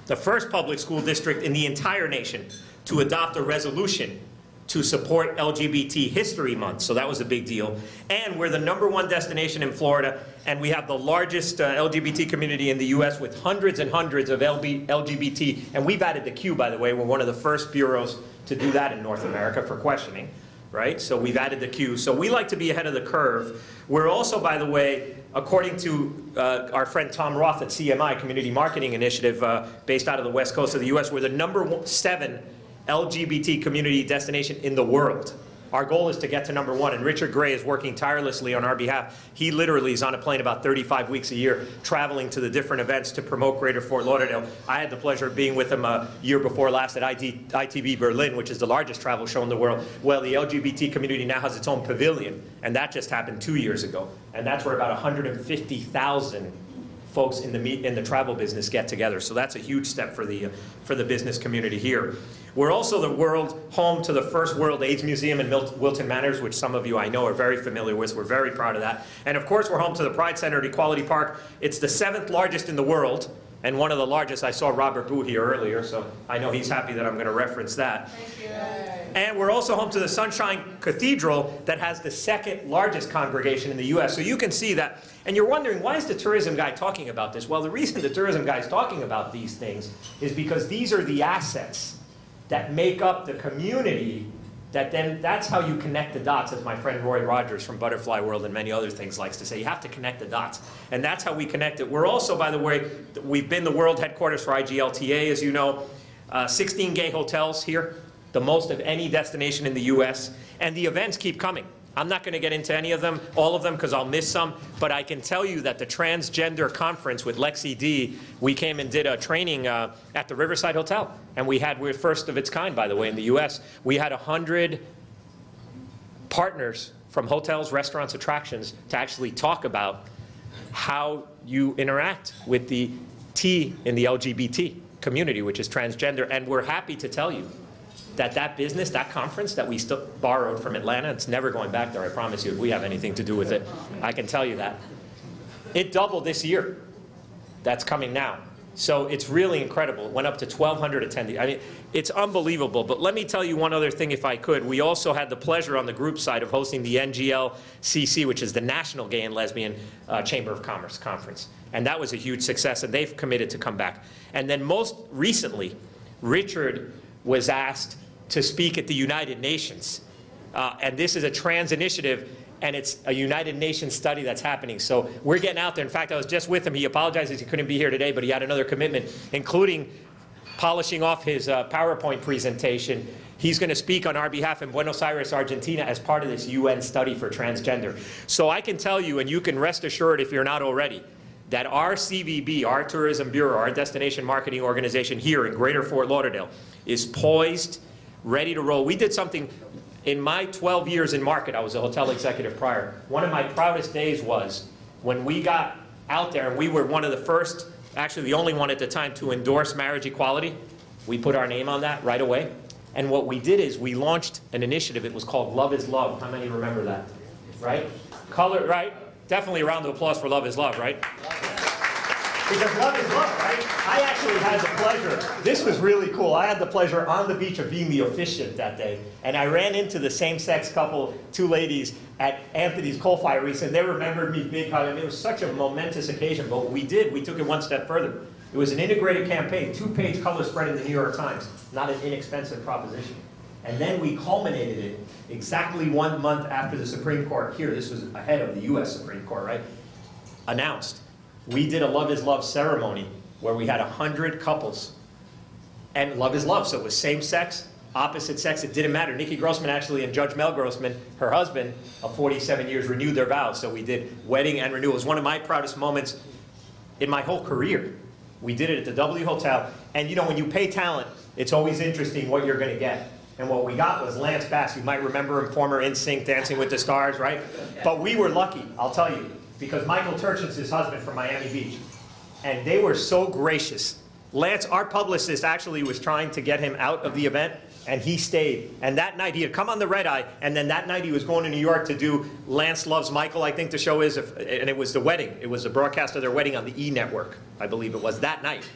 the first public school district in the entire nation to adopt a resolution to support LGBT History Month, so that was a big deal. And we're the number one destination in Florida, and we have the largest uh, LGBT community in the U.S. with hundreds and hundreds of LB, LGBT, and we've added the Q, by the way, we're one of the first bureaus to do that in North America for questioning, right? So we've added the Q. So we like to be ahead of the curve. We're also, by the way, according to uh, our friend Tom Roth at CMI, Community Marketing Initiative, uh, based out of the west coast of the U.S., we're the number one, seven LGBT community destination in the world. Our goal is to get to number one, and Richard Gray is working tirelessly on our behalf. He literally is on a plane about 35 weeks a year, traveling to the different events to promote Greater Fort Lauderdale. I had the pleasure of being with him a year before last at IT, ITB Berlin, which is the largest travel show in the world. Well, the LGBT community now has its own pavilion, and that just happened two years ago. And that's where about 150,000 folks in the, in the travel business get together. So that's a huge step for the, for the business community here. We're also the world home to the first World AIDS Museum in Wilton Manors, which some of you I know are very familiar with. We're very proud of that. And of course, we're home to the Pride Center at Equality Park. It's the seventh largest in the world and one of the largest. I saw Robert Boo here earlier, so I know he's happy that I'm going to reference that. And we're also home to the Sunshine Cathedral that has the second largest congregation in the U.S. So you can see that. And you're wondering, why is the tourism guy talking about this? Well, the reason the tourism guy is talking about these things is because these are the assets that make up the community that then, that's how you connect the dots, as my friend Roy Rogers from Butterfly World and many other things likes to say. You have to connect the dots. And that's how we connect it. We're also, by the way, we've been the world headquarters for IGLTA, as you know. Uh, 16 gay hotels here, the most of any destination in the US. And the events keep coming. I'm not going to get into any of them, all of them, because I'll miss some. But I can tell you that the transgender conference with Lexi D, we came and did a training uh, at the Riverside Hotel. And we had, we're first of its kind, by the way, in the US. We had 100 partners from hotels, restaurants, attractions to actually talk about how you interact with the T in the LGBT community, which is transgender. And we're happy to tell you that that business, that conference that we still borrowed from Atlanta, it's never going back there, I promise you, if we have anything to do with it. I can tell you that. It doubled this year. That's coming now. So it's really incredible. It went up to 1,200 attendees. I mean, it's unbelievable. But let me tell you one other thing, if I could. We also had the pleasure on the group side of hosting the NGLCC, which is the National Gay and Lesbian uh, Chamber of Commerce Conference. And that was a huge success, and they've committed to come back. And then most recently, Richard was asked to speak at the United Nations. Uh, and this is a trans initiative, and it's a United Nations study that's happening. So we're getting out there. In fact, I was just with him. He apologizes he couldn't be here today, but he had another commitment, including polishing off his uh, PowerPoint presentation. He's going to speak on our behalf in Buenos Aires, Argentina, as part of this UN study for transgender. So I can tell you, and you can rest assured if you're not already, that our CVB, our Tourism Bureau, our destination marketing organization here in Greater Fort Lauderdale, is poised, ready to roll. We did something in my 12 years in market, I was a hotel executive prior. One of my proudest days was when we got out there and we were one of the first, actually the only one at the time, to endorse marriage equality. We put our name on that right away. And what we did is we launched an initiative. It was called Love is Love. How many remember that? Right? Color, right? Definitely a round of applause for Love is Love, right? Because love is love, right? I actually had the pleasure, this was really cool. I had the pleasure on the beach of being the officiant that day. And I ran into the same-sex couple, two ladies, at Anthony's Coal Fire and they remembered me big time. And it was such a momentous occasion. But we did, we took it one step further. It was an integrated campaign, two-page color spread in the New York Times. Not an inexpensive proposition. And then we culminated it exactly one month after the Supreme Court, here, this was ahead of the US Supreme Court, right, announced. We did a Love is Love ceremony where we had 100 couples. And love is love, so it was same sex, opposite sex, it didn't matter. Nikki Grossman actually and Judge Mel Grossman, her husband of 47 years, renewed their vows. So we did wedding and renewal. It was one of my proudest moments in my whole career. We did it at the W Hotel. And you know, when you pay talent, it's always interesting what you're going to get. And what we got was Lance Bass. You might remember him, former NSYNC, Dancing with the Stars, right? But we were lucky, I'll tell you, because Michael Turchin's his husband from Miami Beach. And they were so gracious. Lance, our publicist, actually was trying to get him out of the event, and he stayed. And that night, he had come on the red eye, and then that night he was going to New York to do Lance Loves Michael, I think the show is, and it was the wedding. It was a broadcast of their wedding on the E! Network, I believe it was, that night.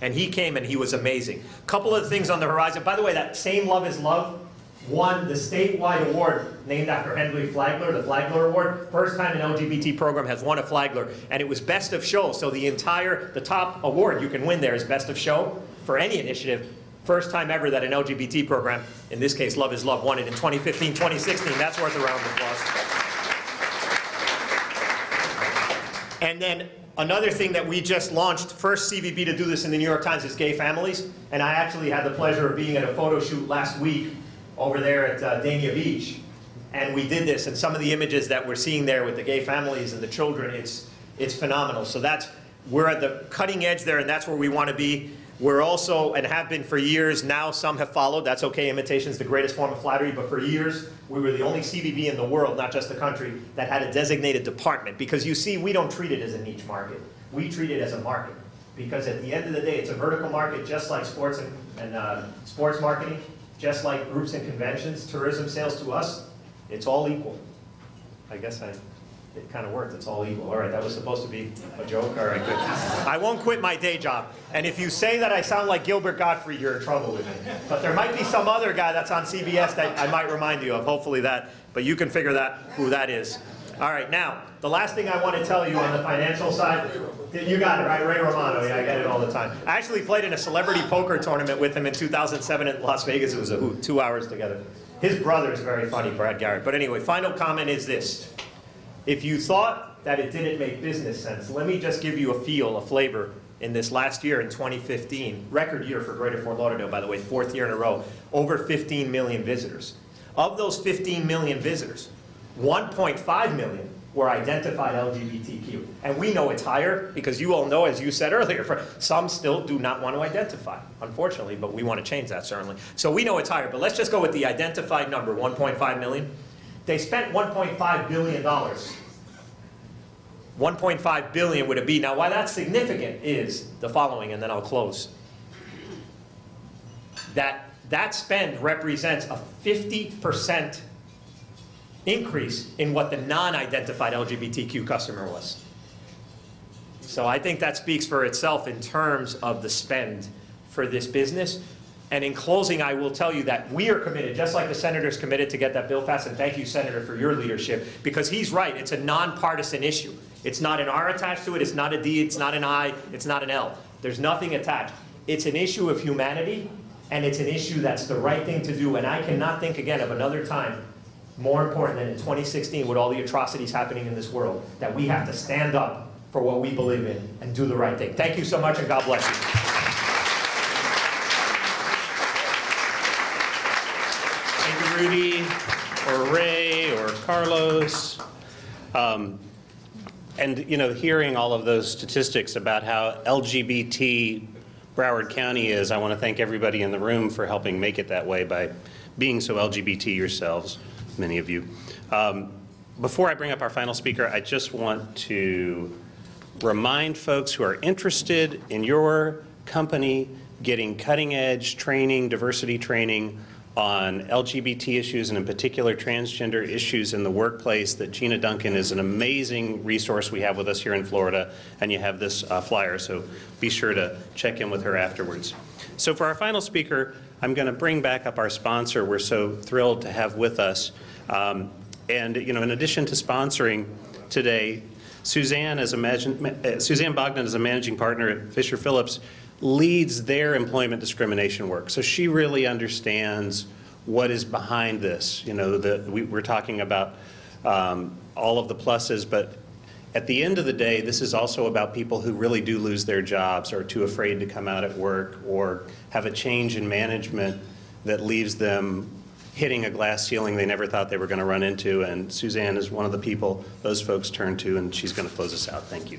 And he came and he was amazing. A couple of things on the horizon. By the way, that same Love is Love won the statewide award named after Henry Flagler, the Flagler Award. First time an LGBT program has won a Flagler. And it was best of show. So the entire, the top award you can win there is best of show for any initiative. First time ever that an LGBT program, in this case Love is Love, won it in 2015, 2016. That's worth a round of applause. And then Another thing that we just launched, first CVB to do this in the New York Times is gay families. And I actually had the pleasure of being at a photo shoot last week over there at uh, Dania Beach. And we did this, and some of the images that we're seeing there with the gay families and the children, it's, it's phenomenal. So that's, we're at the cutting edge there, and that's where we want to be. We're also, and have been for years, now some have followed. That's okay, imitation is the greatest form of flattery, but for years, we were the only CVB in the world, not just the country, that had a designated department. Because you see, we don't treat it as a niche market. We treat it as a market. Because at the end of the day, it's a vertical market, just like sports and, and uh, sports marketing, just like groups and conventions, tourism sales to us, it's all equal. I guess I it kind of worked. It's all equal. All right, that was supposed to be a joke. All right, good. I won't quit my day job. And if you say that I sound like Gilbert Gottfried, you're in trouble with me. But there might be some other guy that's on CBS that I might remind you of. Hopefully that. But you can figure that who that is. All right, now, the last thing I want to tell you on the financial side, you got it, right? Ray Romano, yeah, I get it all the time. I actually played in a celebrity poker tournament with him in 2007 in Las Vegas. It was a hoot, two hours together. His brother is very funny, Brad Garrett. But anyway, final comment is this. If you thought that it didn't make business sense, let me just give you a feel, a flavor in this last year in 2015, record year for Greater Fort Lauderdale, by the way, fourth year in a row, over 15 million visitors. Of those 15 million visitors, 1.5 million were identified LGBTQ. And we know it's higher because you all know, as you said earlier, some still do not want to identify, unfortunately, but we want to change that certainly. So we know it's higher, but let's just go with the identified number, 1.5 million. They spent 1.5 billion dollars 1.5 billion would it be? Now, why that's significant is the following, and then I'll close. That that spend represents a 50% increase in what the non-identified LGBTQ customer was. So I think that speaks for itself in terms of the spend for this business. And in closing, I will tell you that we are committed, just like the senator's committed to get that bill passed, and thank you, Senator, for your leadership, because he's right, it's a nonpartisan issue. It's not an R attached to it, it's not a D, it's not an I, it's not an L. There's nothing attached. It's an issue of humanity, and it's an issue that's the right thing to do, and I cannot think again of another time more important than in 2016 with all the atrocities happening in this world, that we have to stand up for what we believe in and do the right thing. Thank you so much, and God bless you. Thank you, Rudy, or Ray, or Carlos. Um, And, you know, hearing all of those statistics about how LGBT Broward County is, I want to thank everybody in the room for helping make it that way by being so LGBT yourselves, many of you. Um, Before I bring up our final speaker, I just want to remind folks who are interested in your company getting cutting-edge training, diversity training on LGBT issues and in particular transgender issues in the workplace that Gina Duncan is an amazing resource we have with us here in Florida, and you have this uh, flyer, so be sure to check in with her afterwards. So for our final speaker, I'm going to bring back up our sponsor we're so thrilled to have with us. Um, And, you know, in addition to sponsoring today, Suzanne, as uh, Suzanne Bogdan is a managing partner at Fisher Phillips, leads their employment discrimination work. So she really understands what is behind this. You know, the, we, we're talking about um, all of the pluses, but at the end of the day, this is also about people who really do lose their jobs or are too afraid to come out at work or have a change in management that leaves them hitting a glass ceiling they never thought they were going to run into. And Suzanne is one of the people those folks turn to, and she's going to close us out. Thank you.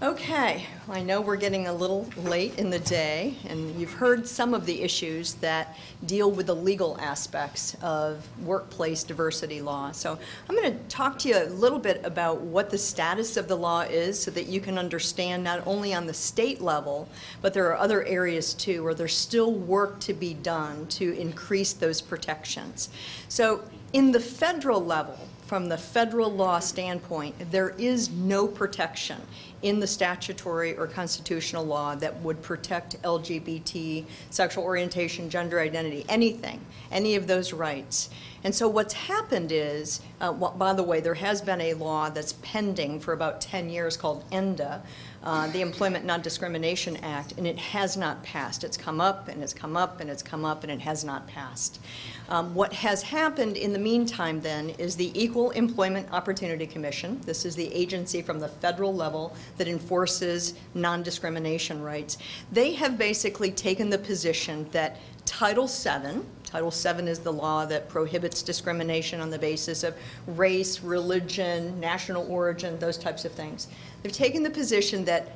Okay, I know we're getting a little late in the day, and you've heard some of the issues that deal with the legal aspects of workplace diversity law. So I'm going to talk to you a little bit about what the status of the law is so that you can understand not only on the state level, but there are other areas too where there's still work to be done to increase those protections. So in the federal level, from the federal law standpoint, there is no protection in the statutory or constitutional law that would protect LGBT, sexual orientation, gender identity, anything, any of those rights. And so what's happened is, uh, wh- by the way, there has been a law that's pending for about 10 years called ENDA, uh, the Employment Non-Discrimination Act, and it has not passed. It's come up, and it's come up, and it's come up, and it has not passed. Um, What has happened in the meantime, then, is the Equal Employment Opportunity Commission. This is the agency from the federal level that enforces non-discrimination rights. They have basically taken the position that Title VII, Title VII is the law that prohibits discrimination on the basis of race, religion, national origin, those types of things. They've taken the position that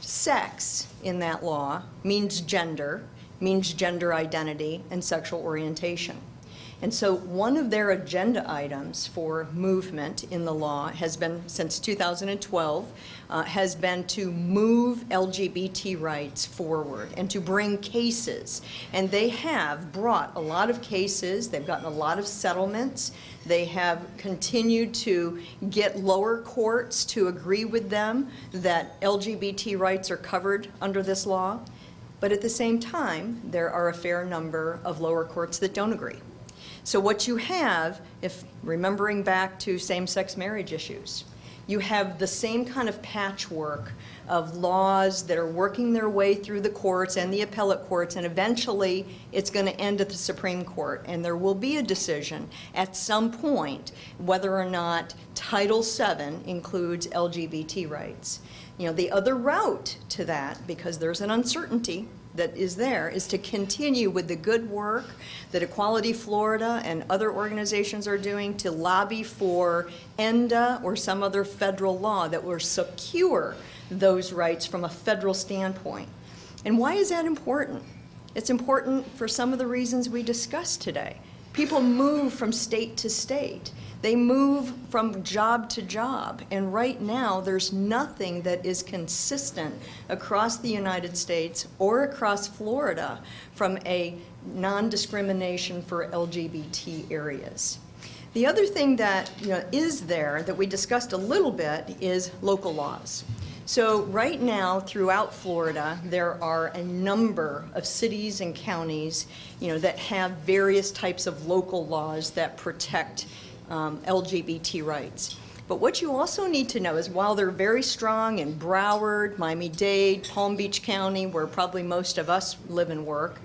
sex in that law means gender, means gender identity, and sexual orientation. And so one of their agenda items for movement in the law has been, since 2012, uh, has been to move LGBT rights forward and to bring cases. And they have brought a lot of cases, they've gotten a lot of settlements. They have continued to get lower courts to agree with them that LGBT rights are covered under this law. But at the same time, there are a fair number of lower courts that don't agree. So what you have, if remembering back to same-sex marriage issues, you have the same kind of patchwork of laws that are working their way through the courts and the appellate courts, and eventually it's going to end at the Supreme Court. And there will be a decision at some point whether or not Title VII includes LGBT rights. You know, the other route to that, because there's an uncertainty that is there, is to continue with the good work that Equality Florida and other organizations are doing to lobby for ENDA or some other federal law that will secure those rights from a federal standpoint. And why is that important? It's important for some of the reasons we discussed today. People move from state to state. They move from job to job. And right now, there's nothing that is consistent across the United States or across Florida from a non-discrimination for LGBT areas. The other thing that you know, is there that we discussed a little bit is local laws. So right now, throughout Florida, there are a number of cities and counties, you know, that have various types of local laws that protect um, LGBT rights. But what you also need to know is while they're very strong in Broward, Miami-Dade, Palm Beach County, where probably most of us live and work,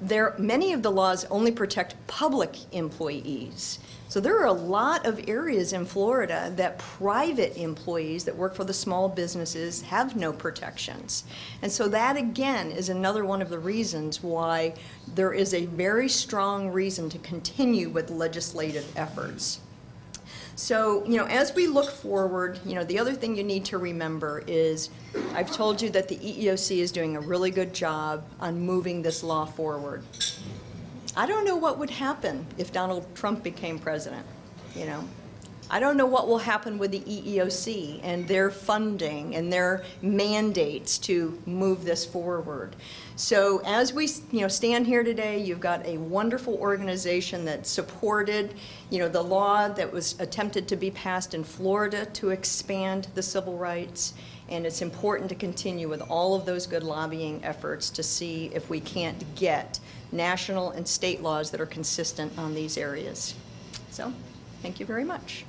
there, many of the laws only protect public employees. So there are a lot of areas in Florida that private employees that work for the small businesses have no protections. And so that, again, is another one of the reasons why there is a very strong reason to continue with legislative efforts. So, you know, as we look forward, you know, the other thing you need to remember is I've told you that the EEOC is doing a really good job on moving this law forward. I don't know what would happen if Donald Trump became president, you know. I don't know what will happen with the EEOC and their funding and their mandates to move this forward. So as we, you know, stand here today, you've got a wonderful organization that supported, you know, the law that was attempted to be passed in Florida to expand the civil rights. And it's important to continue with all of those good lobbying efforts to see if we can't get national and state laws that are consistent on these areas. So, thank you very much.